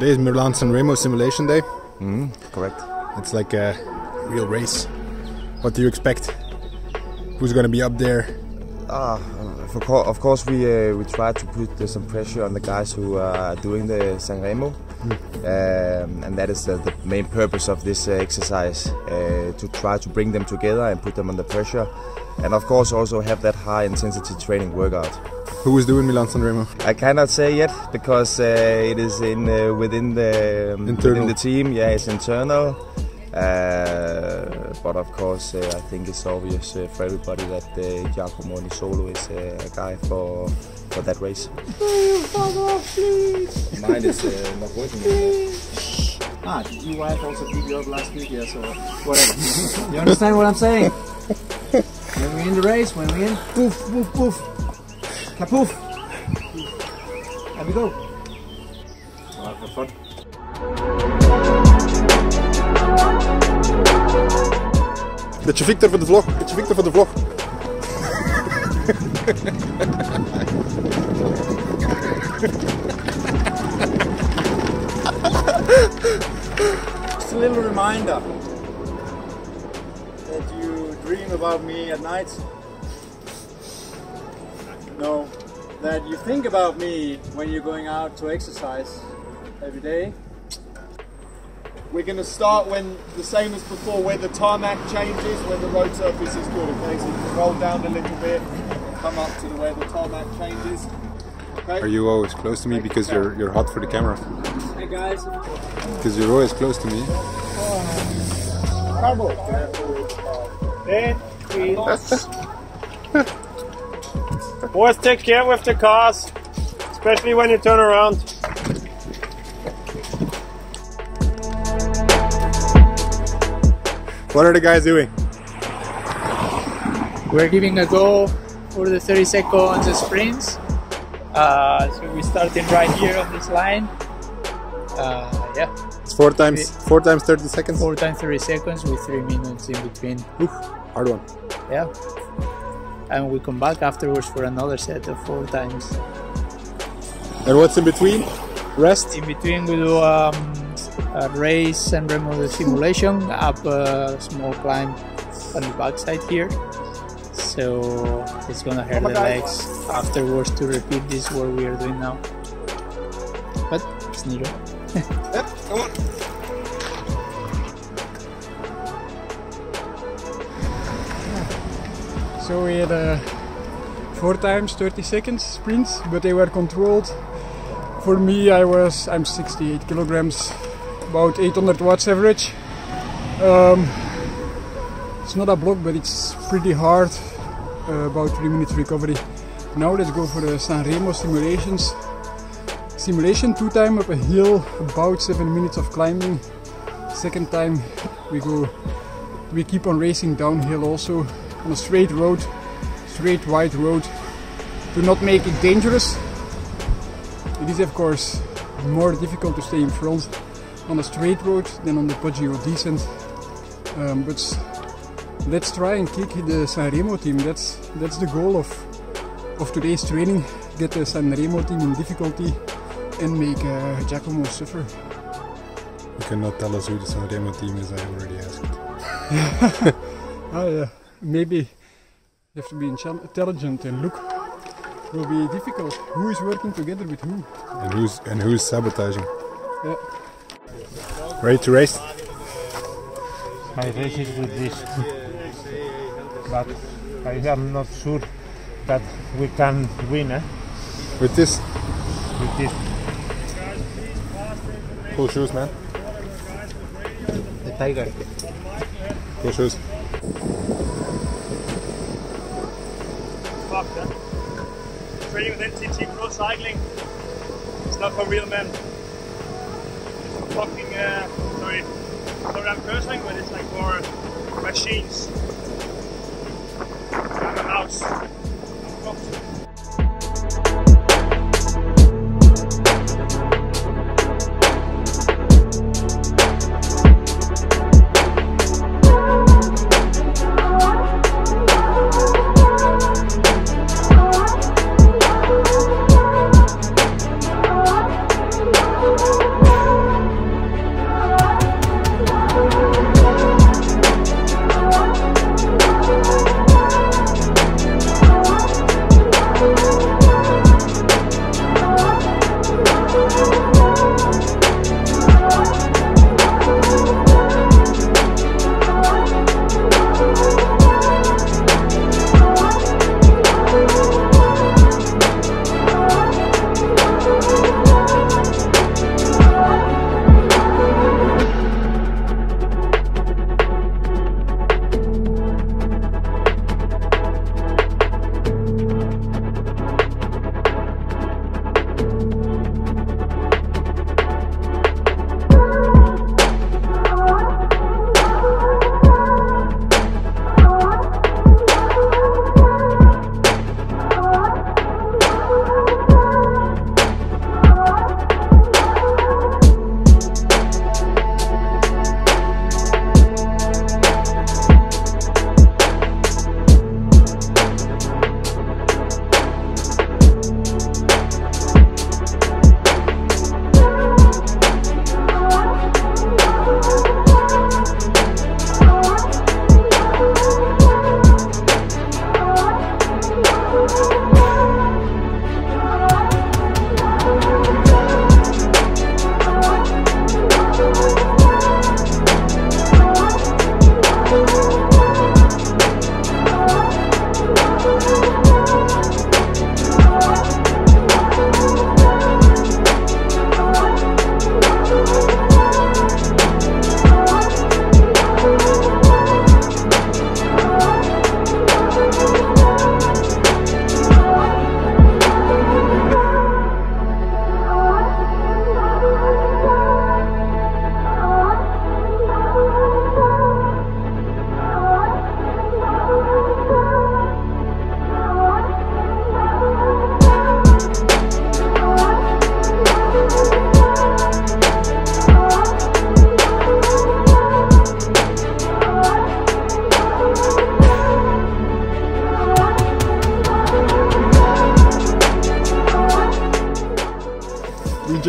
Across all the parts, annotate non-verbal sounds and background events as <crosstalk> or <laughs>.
Today is Milan San Remo Simulation Day. Mm, correct. It's like a real race. What do you expect? Who's going to be up there? Ah, of, course, of course, we uh, we try to put uh, some pressure on the guys who are doing the San Remo, mm. um, and that is the, the, main purpose of this uh, exercise uh, to try to bring them together and put them under pressure, and of course also have that high intensity training workout. Who is doing Milan San Remo? I cannot say yet because uh, it is in uh, within the um, within the team. Yeah, it's internal. Uh, but of course, uh, I think it's obvious uh, for everybody that uh, Giacomo Nizzolo is uh, a guy for for that race. Mine is uh, not working. Ah, your wife also beat you up last week, yeah, so whatever. you understand what I'm saying? <laughs> when we in the race, when we in, poof, poof, poof, kapoof. There we go. Well, for fun. Beetje Victor voor de vlog. Beetje Victor voor de vlog. Just a little reminder that you dream about me at night. That you think about me when you're going out to exercise every day. We're going to start when the same as before, where the tarmac changes, where the road surface is good. Okay, so you can roll down a little bit, come up to the where the tarmac changes. Okay. Are you always close to me because you're you're hot for the camera? Hey guys. Because you're always close to me. Bravo. Then three. <laughs> Boys, take care with the cars, especially when you turn around. What are the guys doing? We're giving a go for the 30 seconds sprints. Uh, so we're starting right here on this line. Uh, yeah. It's four times four times 30 seconds. Four times 30 seconds with three minutes in between. Oof, hard one. Yeah. And we come back afterwards for another set of four times. And what's in between? Rest. In between we do um, a race and remote simulation up a small climb on the backside here. So it's gonna hurt the legs afterwards to repeat this what we are doing now. But it's neat. <laughs> yep, come on. So we had uh, four times 30 seconds sprints, but they were controlled. For me, I was I'm 68 kilograms, about 800 watts average. Um, it's not a block, but it's pretty hard. Uh, about three minutes recovery. Now let's go for the San Remo simulations. Simulation two time up a hill, about seven minutes of climbing. Second time we go, we keep on racing downhill also on a straight road, straight wide road. To not make it dangerous. It is of course more difficult to stay in front on a straight road than on the Poggio descent. Um, but let's try and kick the Sanremo team. That's that's the goal of of today's training. Get the Sanremo team in difficulty and make uh, Giacomo suffer. You cannot tell us who the Sanremo team is. I already asked. oh <laughs> yeah, maybe you have to be intelligent and look. Will be difficult. Who is working together with who? And who's and who's sabotaging? Yeah. Ready to race? My race is with this, but I am not sure that we can win eh? With this? with this. Cool shoes, man. The tiger. Cool shoes. That. Training with NTT Pro Cycling. It's not for real men. It's for fucking, uh, sorry, sorry I'm cursing, but it's like for machines. I'm a mouse.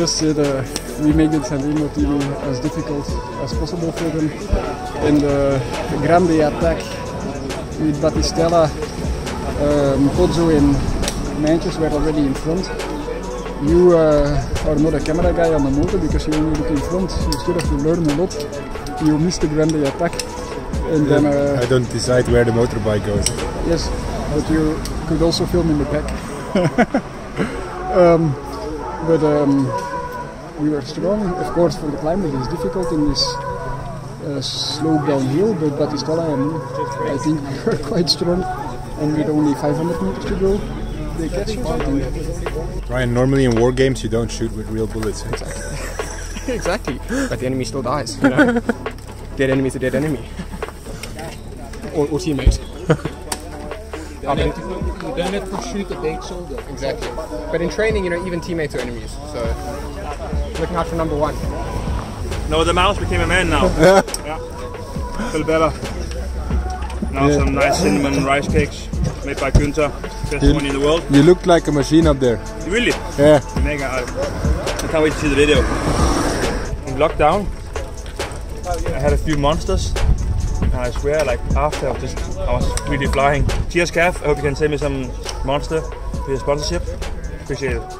Just uh, we make the team as difficult as possible for them. And the Grande attack with Battistella, um, Pozzo and Manches were already in front. You uh, are not a camera guy on the motor because you only look in front. You still have to learn a lot. You missed the Grande attack. And then, uh, I don't decide where the motorbike goes. Yes, but you could also film in the back. um, <laughs> but um, we were strong. Of course, for the climb it is difficult in this uh, slope downhill. But Battistella and me, I think <laughs> we were quite strong. And with only 500 meters to go, they catch us. I think. Ryan, normally in war games you don't shoot with real bullets. exactly. <laughs> exactly. But the enemy still dies. You know? <laughs> dead enemy is a dead enemy. Or, or teammate. I mean, You don't have to shoot a big shoulder. exactly. But in training, you know, even teammates are enemies. So looking out for number one. No, the mouse became a man now. <laughs> yeah. Feel better. Now some nice cinnamon rice cakes made by Günther, best You- one in the world. You looked like a machine up there. Really? Yeah. Mega. I, I can't wait to see the video. In lockdown, I had a few monsters. And I swear, like after I was just, I was really flying. Cheers, Calf. I hope you can send me some monster for your sponsorship. Appreciate it.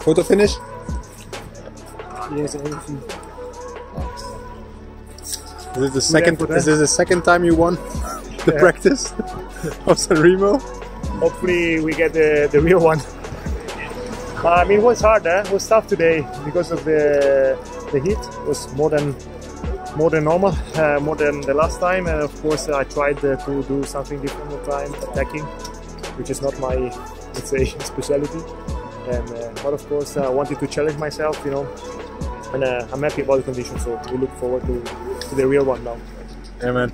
Photo finish? Yes, everything. Is it the second? Is this the second time you won <laughs> the practice <laughs> of Sanremo? hopefully we get the, the real one. I mean, it was hard. Eh? It was tough today because of the the heat. It was more than more than normal, uh, more than the last time. And of course, I tried uh, to do something different this time, attacking, which is not my let's say <laughs> specialty. And uh, but of course, I wanted to challenge myself, you know. And uh, I'm happy about the conditions, so we look forward to, to the real one now. Yeah, man.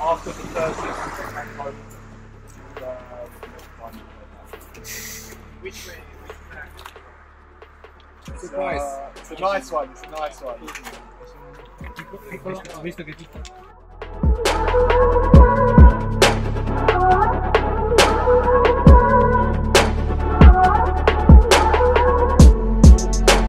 After the first Which way? It's a nice one. It's a nice one. <laughs> Visto che